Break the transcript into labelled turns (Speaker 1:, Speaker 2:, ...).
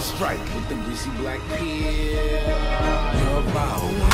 Speaker 1: strike with the greasy black peel. You're